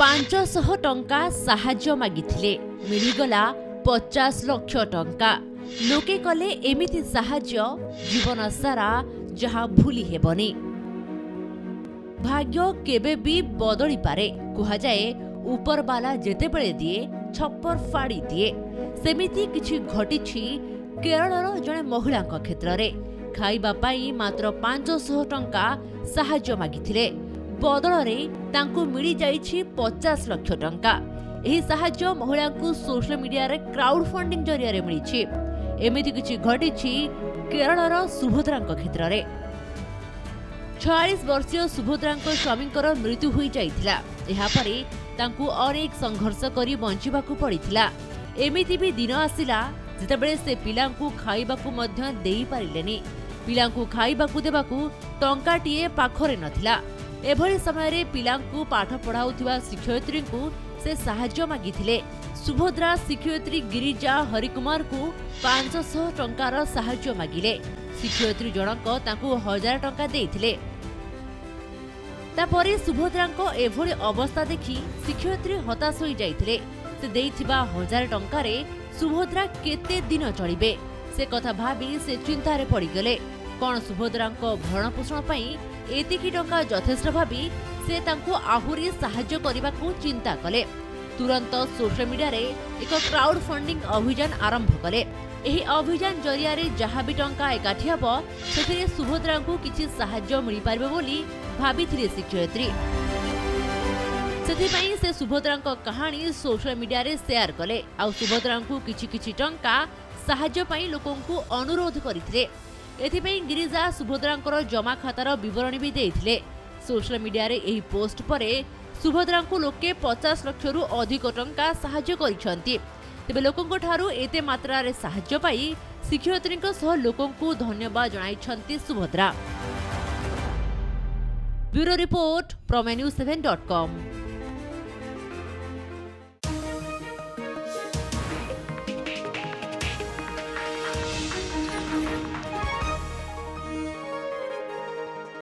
ପାଞ୍ଚଶହ ଟଙ୍କା ସାହାଯ୍ୟ ମାଗିଥିଲେ। ମିଳିଗଲା ପଚାଶ ଲକ୍ଷ ଟଙ୍କା। ଲୋକେ କଲେ ଏମିତି ସାହାଯ୍ୟ ଜୀବନ ସାରା ଯାହା ଭୁଲି ହେବନି। ଭାଗ୍ୟ କେବେ ବି ବଦଳିପାରେ। କୁହାଯାଏ ଉପରବାଲା ଯେତେବେଳେ ଦିଏ ଛପର ଫାଡ଼ି ଦିଏ। ସେମିତି କିଛି ଘଟିଛି କେରଳର ଜଣେ ମହିଳାଙ୍କ କ୍ଷେତ୍ରରେ। ଖାଇବା ପାଇଁ ମାତ୍ର ପାଞ୍ଚଶହ ଟଙ୍କା ସାହାଯ୍ୟ ମାଗିଥିଲେ। ବଦଳରେ ତାଙ୍କୁ ମିଳିଯାଇଛି ପଚାଶ ଲକ୍ଷ ଟଙ୍କା। ଏହି ସାହାଯ୍ୟ ମହିଳାଙ୍କୁ ସୋସିଆଲ ମିଡିଆରେ କ୍ରାଉଡ ଫଣ୍ଡିଂ ଜରିଆରେ ମିଳିଛି। ଏମିତି କିଛି ଘଟିଛି କେରଳର ସୁଭଦ୍ରାଙ୍କ କ୍ଷେତ୍ରରେ। ଛୟାଳିଶ ବର୍ଷୀୟ ସୁଭଦ୍ରାଙ୍କ ସ୍ୱାମୀଙ୍କର ମୃତ୍ୟୁ ହୋଇଯାଇଥିଲା। ଏହାପରେ ତାଙ୍କୁ ଅନେକ ସଂଘର୍ଷ କରି ବଞ୍ଚିବାକୁ ପଡ଼ିଥିଲା। ଏମିତି ବି ଦିନ ଆସିଲା ଯେତେବେଳେ ସେ ପିଲାଙ୍କୁ ଖାଇବାକୁ ମଧ୍ୟ ଦେଇପାରିଲେନି। ପିଲାଙ୍କୁ ଖାଇବାକୁ ଦେବାକୁ ଟଙ୍କାଟିଏ ପାଖରେ ନଥିଲା। ଏଭଳି ସମୟରେ ପିଲାଙ୍କୁ ପାଠ ପଢ଼ାଉଥିବା ଶିକ୍ଷୟିତ୍ରୀଙ୍କୁ ସେ ସାହାଯ୍ୟ ମାଗିଥିଲେ। ସୁଭଦ୍ରା ଶିକ୍ଷୟିତ୍ରୀ ଗିରିଜା ହରିକୁମାରଙ୍କୁ ପାଞ୍ଚଶହ ଟଙ୍କାର ସାହାଯ୍ୟ ମାଗିଲେ। ଶିକ୍ଷୟିତ୍ରୀ ଜଣକ ତାଙ୍କୁ ହଜାର ଟଙ୍କା ଦେଇଥିଲେ। ତାପରେ ସୁଭଦ୍ରାଙ୍କ ଏଭଳି ଅବସ୍ଥା ଦେଖି ଶିକ୍ଷୟିତ୍ରୀ ହତାଶ ହୋଇଯାଇଥିଲେ। ସେ ଦେଇଥିବା ହଜାର ଟଙ୍କାରେ ସୁଭଦ୍ରା କେତେ ଦିନ ଚଳିବେ? ସେ କଥା ଭାବି ସେ ଚିନ୍ତାରେ ପଡ଼ିଗଲେ। କ'ଣ ସୁଭଦ୍ରାଙ୍କ ଭରଣପୋଷଣ ପାଇଁ ଏତିକି ଟଙ୍କା ଯଥେଷ୍ଟ ଭାବି ସେ ତାଙ୍କୁ ଆହୁରି ସାହାଯ୍ୟ କରିବାକୁ ଚିନ୍ତା କଲେ। ତୁରନ୍ତ ସୋସିଆଲ ମିଡିଆରେ ଏକ କ୍ରାଉଡ ଫଣ୍ଡିଂ ଅଭିଯାନ ଆରମ୍ଭ କଲେ। ଏହି ଅଭିଯାନ ଜରିଆରେ ଯାହା ବି ଟଙ୍କା ଏକାଠି ହେବ ସେଥିରେ ସୁଭଦ୍ରାଙ୍କୁ କିଛି ସାହାଯ୍ୟ ମିଳିପାରିବ ବୋଲି ଭାବିଥିଲେ ଶିକ୍ଷୟିତ୍ରୀ ସେଥିପାଇଁ ସେ ସୁଭଦ୍ରାଙ୍କ କାହାଣୀ ସୋସିଆଲ ମିଡିଆରେ ସେୟାର କଲେ। ଆଉ ସୁଭଦ୍ରାଙ୍କୁ କିଛି କିଛି ଟଙ୍କା ସାହାଯ୍ୟ ପାଇଁ ଲୋକଙ୍କୁ ଅନୁରୋଧ କରିଥିଲେ। ଏଥିପାଇଁ ଗିରିଜା ସୁଭଦ୍ରାଙ୍କର ଜମା ଖାତାର ବିବରଣୀ ବି ଦେଇଥିଲେ। ସୋସିଆଲ ମିଡିଆରେ ଏହି ପୋଷ୍ଟ ପରେ ସୁଭଦ୍ରାଙ୍କୁ ଲୋକେ ପଚାଶ ଲକ୍ଷରୁ ଅଧିକ ଟଙ୍କା ସାହାଯ୍ୟ କରିଛନ୍ତି। ତେବେ ଲୋକଙ୍କଠାରୁ ଏତେ ମାତ୍ରାରେ ସାହାଯ୍ୟ ପାଇ ଶିକ୍ଷୟିତ୍ରୀଙ୍କ ସହ ଲୋକଙ୍କୁ ଧନ୍ୟବାଦ ଜଣାଇଛନ୍ତି ସୁଭଦ୍ରା। ବ୍ୟୁରୋ ରିପୋର୍ଟ ପ୍ରମେ ନ୍ୟୁଜ୍ ସେଭେନ୍ ଡଟ୍ କମ୍।